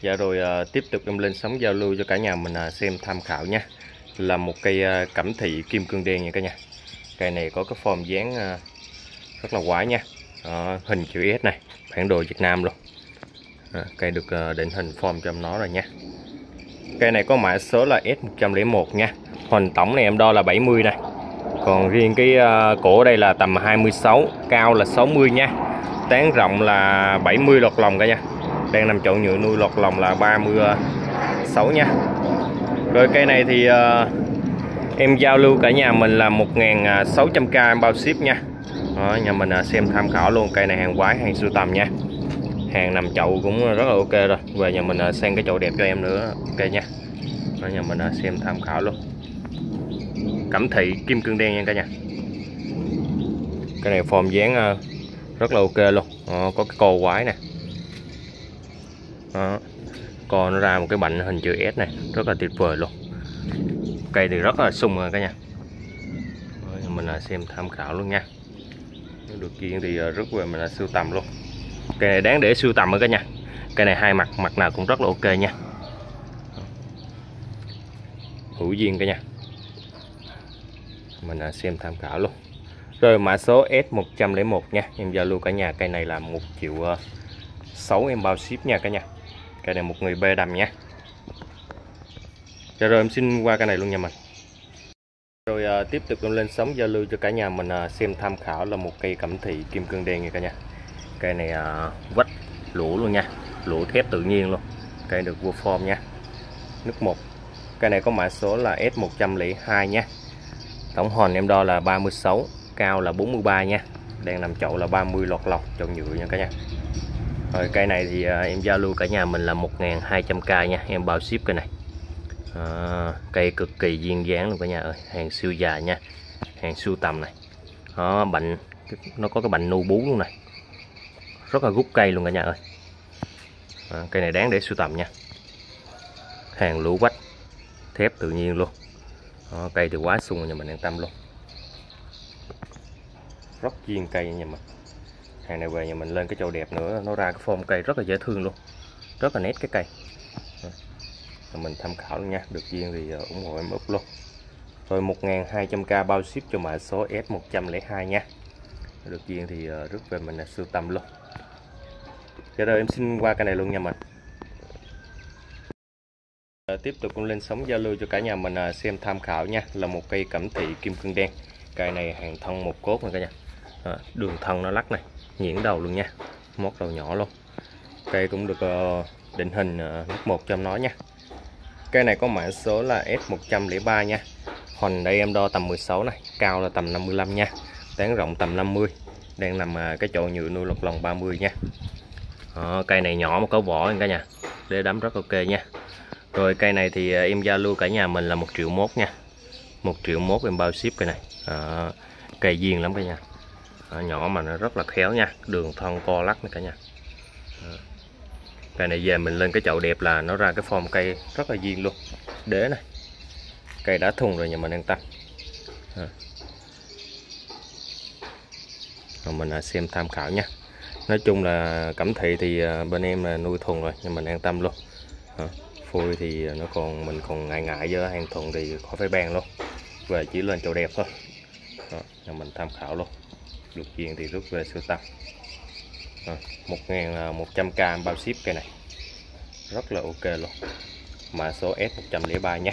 Dạ rồi à, tiếp tục em lên sóng giao lưu cho cả nhà mình à, xem tham khảo nha. Là một cây à, cẩm thị kim cương đen nha cả nhà. Cây này có cái form dáng à, rất là quái nha. À, Hình chữ S này, bản đồ Việt Nam luôn. À, Cây được à, định hình form cho nó rồi nha. Cây này có mã số là S101 nha. Hoành tổng này em đo là 70 này. Còn riêng cái à, cổ đây là tầm 26 Cao là 60 nha. Tán rộng là 70 lọt lòng cả nhà đang nằm chậu nhựa nuôi lọt lòng là 36 nha. Rồi cây này thì uh, em giao lưu cả nhà mình là 1.600k à, em bao ship nha. Đó, nhà mình uh, xem tham khảo luôn cây này hàng quái hàng sưu tầm nha. Hàng nằm chậu cũng rất là ok rồi. Về nhà mình uh, sang cái chậu đẹp cho em nữa ok nha. Đó, nhà mình uh, xem tham khảo luôn. Cẩm thị kim cương đen nha cả nhà. Cái này form dáng uh, rất là ok luôn. Đó, có cái cô quái nè đó. con nó ra một cái bệnh hình chữ S này, rất là tuyệt vời luôn. Cây thì rất là sung rồi cả nhà. Mình là xem tham khảo luôn nha. Được kiện thì ờ, rất về mình là sưu tầm luôn. Cây này đáng để sưu tầm rồi cả nhà. Cây này hai mặt mặt nào cũng rất là ok nha. Hữu duyên cả nhà. Mình là xem tham khảo luôn. Rồi, mã số S101 nha. Em giao lưu cả nhà, cây này là một triệu ờ, sáu em bao ship nha cả nhà cây này một người bê đầm nha rồi, dạ rồi em xin qua cái này luôn nha mình Rồi à, tiếp tục lên sóng giao lưu cho cả nhà mình à, xem tham khảo là một cây cẩm thị kim cương đen nha cả nhà. Cây này à, vách lũa luôn nha. Lũa thép tự nhiên luôn. Cây được vua form nha. Nước một. Cây này có mã số là S102 nha. Tổng hòn em đo là 36 Cao là 43 nha. Đang nằm chậu là 30 lọt lọc chậu nhựa nha cả nhà rồi cây này thì à, em giao lưu cả nhà mình là 1.200k nha. Em bao ship cây này. À, cây cực kỳ duyên dáng luôn cả nhà ơi. Hàng siêu dài nha. Hàng siêu tầm này. Nó bệnh nó có cái bệnh nu bú luôn này. Rất là gút cây luôn cả nhà ơi. À, cây này đáng để sưu tầm nha. Hàng lũ quách thép tự nhiên luôn. Đó, cây thì quá sung nhà mình an tâm luôn. Rất duyên cây nha mình hàng này về nhà mình lên cái chậu đẹp nữa nó ra cái form cây rất là dễ thương luôn rất là nét cái cây. Mình tham khảo luôn nha được duyên thì ờ, ủng hộ em úp luôn. Rồi 1.200k bao ship cho mã số S102 nha. Được duyên thì rút rước về mình là sưu tầm luôn. Giờ rồi em xin qua cái này luôn nha mình. Ờ, tiếp tục cũng lên sóng giao lưu cho cả nhà mình xem tham khảo nha. Là một cây cẩm thị kim cương đen. Cây này hàng thân một cốt này cả nhà. À, đường thân nó lắc này nhuyễn đầu luôn nha. Móc đầu nhỏ luôn. Cây cũng được ờ, định hình ờ, uh, nước một trong nó nha. Cây này có mã số là S103 nha. Hoành đây em đo tầm 16 này cao là tầm 55 nha. Tán rộng tầm 50 đang nằm ờ, cái chỗ nhựa nuôi lọc lòng 30 nha. À, cây này nhỏ mà có vỏ cả nhà. Để đắm rất ok nha. Rồi cây này thì em giao lưu cả nhà mình là 1 triệu mốt nha. 1 triệu mốt em bao ship cây này. À, cây duyên lắm cả nhà à, nhỏ mà nó rất là khéo nha đường thân co lắc này cả nhà. À. cây này về mình lên cái chậu đẹp là nó ra cái form cây rất là duyên luôn. Đế này. Cây đã thùng rồi nhà mình yên tâm. À. Rồi mình à, xem tham khảo nha. Nói chung là cẩm thị thì à, bên em là nuôi thùng rồi nhưng mình an tâm luôn. À, phôi thì à, nó còn mình còn ngại ngại với hàng thùng thì khỏi phải bàn luôn. Về chỉ lên chậu đẹp thôi. Đó, mình tham khảo luôn được duyên thì rút về sưu tập. À, 1100k bao ship cây này. Rất là ok luôn. Mã số S103 nha.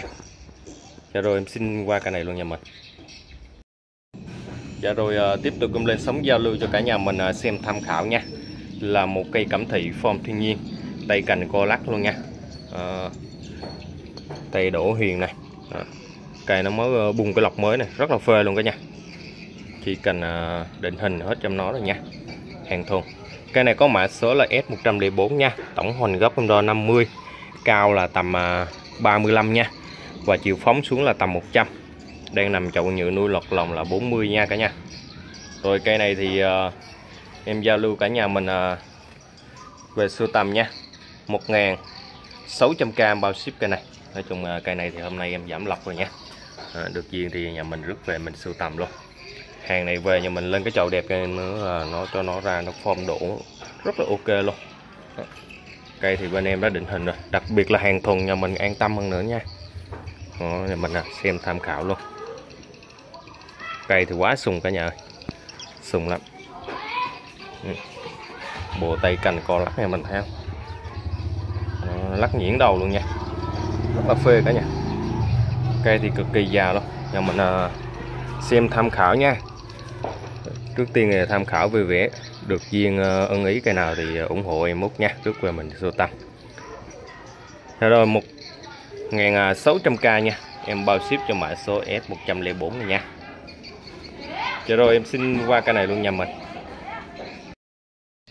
Dạ rồi em xin qua cây này luôn nha mình Dạ rồi à, tiếp tục em lên sóng giao lưu cho cả nhà mình à, xem tham khảo nha. Là một cây cẩm thị form thiên nhiên tay cành co lắc luôn nha. À, tay đổ huyền này. À, cây nó mới à, bung cái lọc mới này. Rất là phê luôn cả nhà chỉ cần ờ, định hình hết trong nó rồi nha. Hàng thùng. Cây này có mã số là S104 nha. Tổng hoành gấp đo 50 cao là tầm ờ, 35 nha. Và chiều phóng xuống là tầm 100 đang nằm chậu nhựa nuôi lọt lòng là 40 nha cả nhà. Rồi cây này thì uh, em giao lưu cả nhà mình uh, về sưu tầm nha. 1.600k bao ship cây này. Nói chung uh, cây này thì hôm nay em giảm lọc rồi nha. À, được duyên thì nhà mình rước về mình sưu tầm luôn hàng này về nhà mình lên cái chậu đẹp này nữa là nó cho nó ra nó form đủ. Rất là ok luôn. Cây thì bên em đã định hình rồi. Đặc biệt là hàng thùng nhà mình an tâm hơn nữa nha. Đó, nhà mình à, xem tham khảo luôn. Cây thì quá sùng cả nhà ơi. Sùng lắm. Ừ. Bộ tay cành co lắc này mình thấy không đó, lắc nhuyễn đầu luôn nha. Rất là phê cả nhà. Cây thì cực kỳ già luôn. Nhà mình à, xem tham khảo nha trước tiên là tham khảo về vẽ được duyên ờ, ưng ý cây nào thì ờ, ủng hộ em mút nha. Trước về mình sưu tầm. rồi một ngàn à, sáu trăm k nha. Em bao ship cho mã số S104 này nha. Dạ rồi em xin qua cái này luôn nha mình.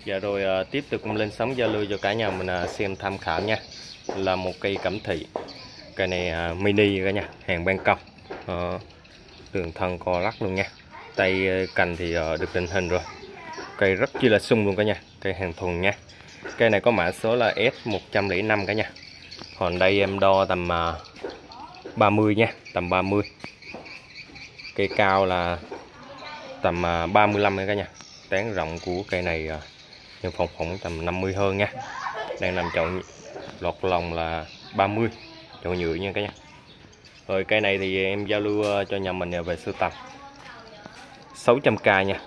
Dạ rồi tiếp tục lên sóng giao lưu cho cả nhà mình à, xem tham khảo nha. Là một cây cẩm thị. Cây này à, mini cả nha, hàng ban công. Đường thân co lắc luôn nha. Tay ờ, cành thì ờ, được định hình rồi. Cây rất chi là sung luôn cả nhà, Cây hàng thuần nha. Cây này có mã số là S105 cả nhà. Còn đây em đo tầm ờ, 30 nha, Tầm 30 Cây cao là tầm 35 nha cả nhà. Tán rộng của cây này nhưng phòng khoảng tầm 50 hơn nha. Đang nằm chậu lọt lòng là 30 chậu nhựa nha cả nhà. Rồi cây này thì em giao lưu cho nhà mình về sưu tầm 600k nha.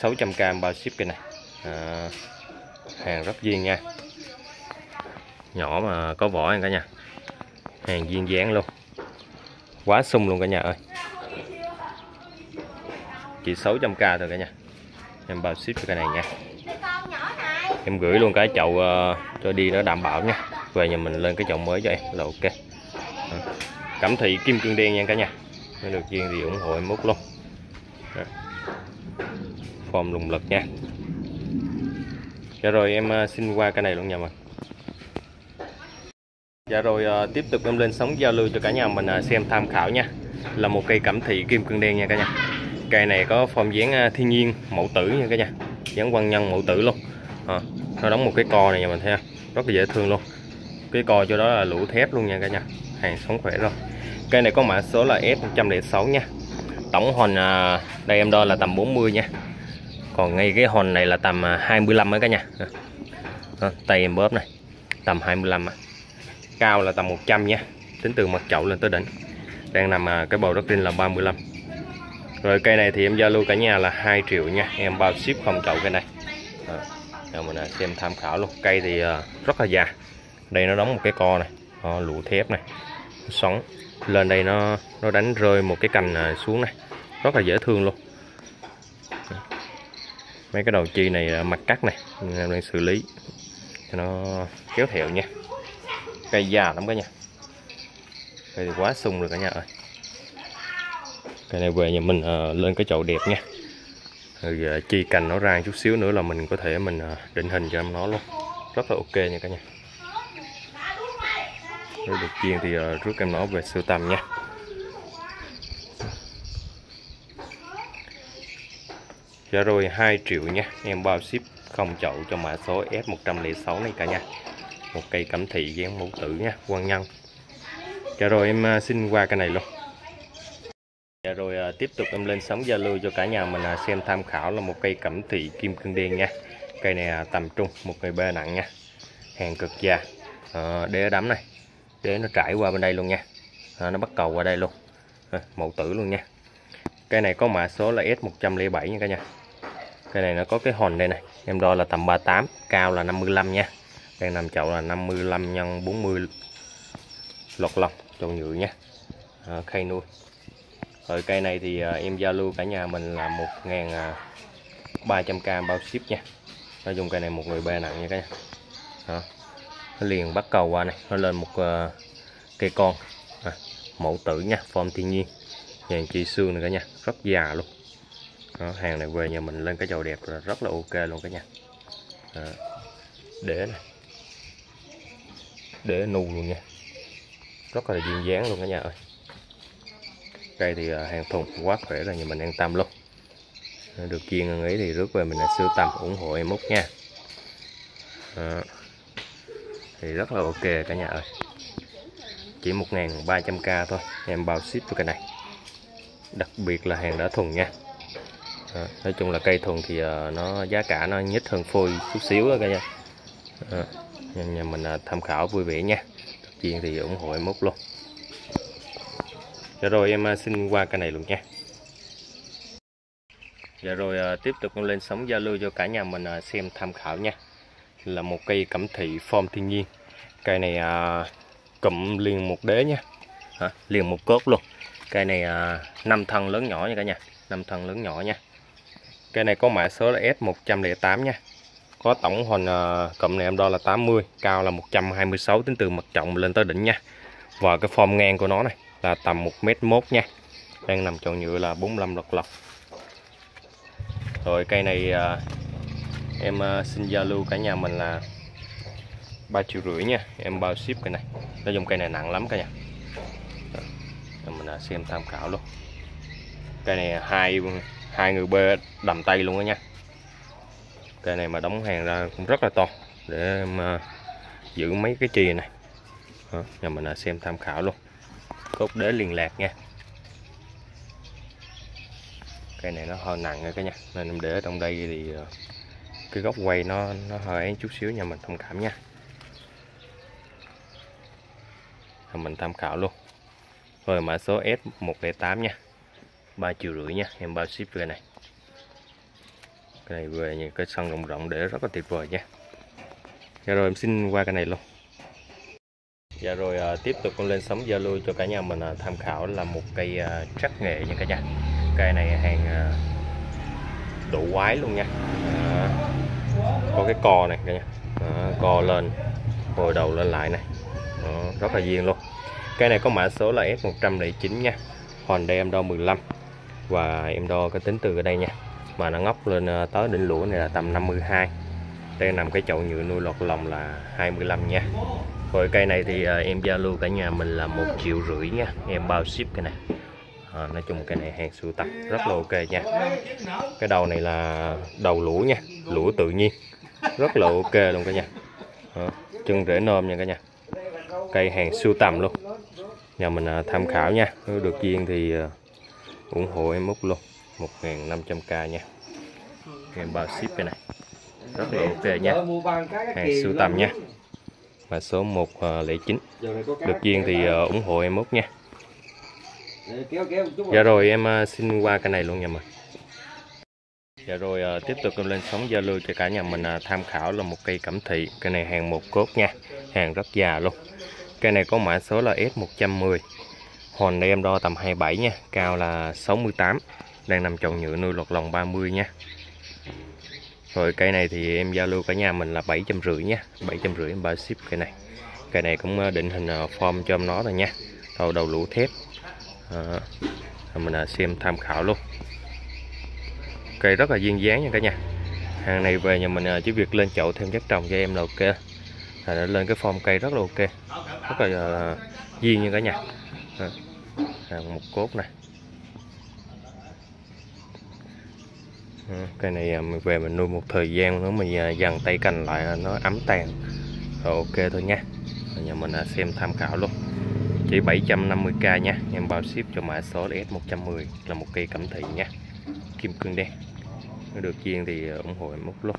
600k bao ship cái này. À, hàng rất duyên nha. Nhỏ mà có vỏ anh cả nhà. Hàng duyên dáng luôn. Quá sung luôn cả nhà ơi. Chỉ 600k thôi cả nhà. Em bao ship cho cái này nha. Em gửi luôn cái chậu uh, cho đi nó đảm bảo nha. Về nhà mình lên cái chậu mới cho em là ok. Ừ. Cẩm thị kim cương đen nha cả nhà. Nếu được duyên thì ủng hộ em mút luôn form lùng lực nha. Dạ rồi em à, xin qua cái này luôn nha mình dạ rồi à, tiếp tục em lên sóng giao lưu cho cả nhà mình à, xem tham khảo nha. Là một cây cẩm thị kim cương đen nha cả nhà. Cây này có form dáng thiên nhiên mẫu tử nha cả nhà. Dáng quan nhân mẫu tử luôn. À, nó đóng một cái co này nha mình thấy không? Rất là dễ thương luôn. Cái co cho đó là lũ thép luôn nha cả nhà. Hàng sống khỏe rồi. Cây này có mã số là S106 nha tổng hòn à, đây em đo là tầm 40 nha. Còn ngay cái hòn này là tầm 25 à, ấy cả nhà. Tay em bóp này tầm 25 á. Cao là tầm 100 nha. Tính từ mặt chậu lên tới đỉnh. Đang nằm à, cái bầu đất trên là 35 rồi cây này thì em giao lưu cả nhà là 2 triệu nha. Em bao ship không chậu cây này. Đó, mình à, xem tham khảo luôn. Cây thì rất là già. Đây nó đóng một cái co này à, lũ thép này sống. Lên đây nó nó đánh rơi một cái cành à, xuống này. Rất là dễ thương luôn. Mấy cái đầu chi này à, mặt cắt này em đang xử lý cho nó kéo theo nha. Cây già lắm cả nhà. Cây thì quá sung rồi cả nhà ơi. Cây này về nhà mình uh, lên cái chậu đẹp nha. Rồi uh, chi cành nó ra chút xíu nữa là mình có thể mình uh, định hình cho em nó luôn. Rất là ok nha cả nhà nếu được chiên thì uh, rước em nó về sưu tầm nha. Dạ rồi 2 triệu nha. Em bao ship không chậu cho mã số F106 này cả nha. Một cây cẩm thị dáng mẫu tử nha Quan nhân. Dạ rồi em ờ, xin qua cái này luôn. Dạ rồi ờ, tiếp tục em lên sóng giao lưu cho cả nhà mình ờ, xem tham khảo là một cây cẩm thị kim cương đen nha. Cây này tầm trung một người bê nặng nha. Hàng cực già. À, đế đấm này để nó trải qua bên đây luôn nha. À, nó bắt cầu qua đây luôn. À, mẫu tử luôn nha. Cây này có mã số là S107 nha cả nhà. Cây này nó có cái hòn đây này. Em đo là tầm 38 cao là 55 nha. Đang nằm chậu là 55 nhân 40 lọt lòng chậu nhựa nha. À, khay nuôi. Rồi cây này thì à, em giao lưu cả nhà mình là 1.300k à, bao ship nha. Nói dùng cây này một người bè nặng nha cả nhà. Đó. Nó liền bắt cầu qua này Nó lên một uh, cây con. À, Mẫu tử nha, form thiên nhiên. Dàn chi xương này cả nhà Rất già luôn. Đó, Hàng này về nhà mình lên cái chậu đẹp là rất là ok luôn cả nhà. À, Để này. Để nu luôn nha. Rất là duyên dáng luôn cả nhà ơi. Cây thì ờ, hàng thùng quá khỏe là nhà mình an tâm luôn. Được chiên ăn ấy thì rước về mình là sưu tầm ủng hộ em mốt nha. À, thì rất là ok cả nhà ơi. Chỉ 1.300k thôi. Em bao ship cho cái này. Đặc biệt là hàng đã thuần nha. À, nói chung là cây thuần thì uh, nó giá cả nó nhích hơn phôi chút xíu đó cả nhà. À, nhà, nhà mình uh, tham khảo vui vẻ nha. Chiên thì ủng hộ em mốt luôn. Dạ rồi em uh, xin qua cái này luôn nha. Dạ rồi uh, tiếp tục lên sóng giao lưu cho cả nhà mình uh, xem tham khảo nha là một cây cẩm thị form thiên nhiên. Cây này à, cụm liền một đế nha. À, liền một cốt luôn. Cây này à, 5 thân lớn nhỏ nha cả nhà. 5 thân lớn nhỏ nha. Cây này có mã số là S108 nha. Có tổng hình à, cụm này em đo là 80 cao là 126 tính từ mặt trọng lên tới đỉnh nha. Và cái form ngang của nó này là tầm 1m1 nha. Đang nằm chọn nhựa là 45 lọc lọc rồi cây này à, em ờ, xin giao lưu cả nhà mình là ba triệu rưỡi nha. Em bao ship cái này. Nó dùng cây này nặng lắm cả nhà. Rồi mình ờ, xem tham khảo luôn. Cây này hai hai người bê đầm tay luôn đó nha. Cây này mà đóng hàng ra cũng rất là to để mà ờ, giữ mấy cái chì này. Đó, nhà mình xem tham khảo luôn. Cốt đế liên lạc nha. Cây này nó hơi nặng rồi cả nhà nên em để ở trong đây thì cái góc quay nó nó hơi ấy chút xíu nhà mình thông cảm nha. Rồi mình tham khảo luôn. Rồi mã số S108 nha. 3 triệu rưỡi nha em bao ship về này. Cái này về những cái sân rộng rộng để rất là tuyệt vời nha. Dạ rồi em xin qua cái này luôn. Dạ rồi à, tiếp tục con lên sóng giao lưu cho cả nhà mình à, tham khảo là một cây à, trắc nghệ nha cả nhà. Cây này hàng à, đủ quái luôn nha. À, có cái co này cả nhà à, co lên hồi đầu lên lại này. Đó, rất là duyên luôn. Cây này có mã số là F109 nha. Honda đây em đo 15 và em đo cái tính từ ở đây nha. Mà nó ngóc lên à, tới đỉnh lũa này là tầm 52 đây nằm cái chậu nhựa nuôi lọt lòng là 25 nha. Rồi cây này thì à, em giao lưu cả nhà mình là một triệu rưỡi nha. Em bao ship cái này à, nói chung cái này hàng sưu tập rất là ok nha. Cái đầu này là đầu lũa nha lũa tự nhiên. Rất là ok luôn cả nhà. À, chân rễ nôm nha cả nhà. Cây hàng sưu tầm luôn. Nhà mình à, tham khảo nha. Nếu được duyên thì à, ủng hộ em múc luôn. 1.500k nha. Em bao ship cái này. Rất là ok nha. Hàng sưu tầm nha. Và số 109 à, được duyên thì à, ủng hộ em múc nha dạ rồi, em ờ, xin qua cái này luôn nha mình dạ rồi ờ, tiếp tục em lên sóng giao lưu cho cả nhà mình ờ, tham khảo là một cây cẩm thị. Cái này hàng một cốt nha, hàng rất già luôn. Cây này có mã số là S110 hòn đây em đo tầm 27 nha, cao là 68 đang nằm trồng nhựa nuôi lọt lòng 30 nha. Rồi cây này thì em giao lưu cả nhà mình là 750 nha 750 em ba ship cây này. Cây này cũng định hình form cho em nó rồi nha. Đầu đầu lũ thép. Ờ. à, mình xem tham khảo luôn. Cây rất là duyên dáng nha cả nhà. Hàng này về nhà mình à, chỉ việc lên chậu thêm chất trồng cho em là ok. À, lên cái form cây rất là ok. Rất là uh, duyên nha cả nhà. À, hàng một cốt này ờ, cây này à, mình về mình nuôi một thời gian nữa mình à, dằn tay cành lại nó ấm tàn. Rồi ok thôi nha. Nhà mình à, xem tham khảo luôn chỉ 750k nha. Em bao ship cho mã số S110 là một cây cẩm thị nha. Kim cương đen. Nếu được chiên thì ờ, ủng hộ em một luôn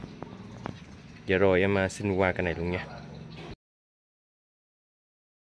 Dạ rồi, em à, xin qua cái này luôn nha.